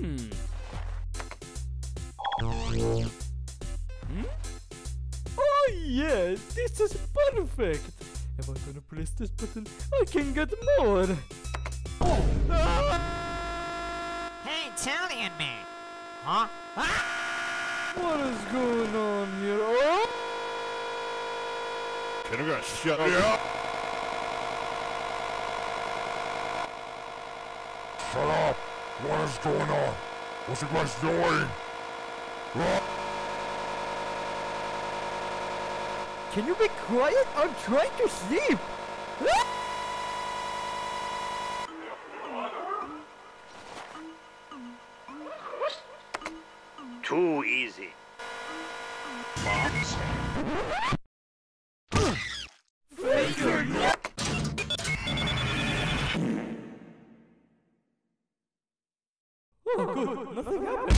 Hmm. Hmm? Oh yeah, this is perfect. If I'm gonna press this button, I can get more. Ah! Hey, Italian man! Huh? Ah! What is going on here? Oh! Can I get shut up? Shut up! What is going on? What's you guys doing? Can you be quiet? I'm trying to sleep. Too easy. Oh, good. Nothing happened.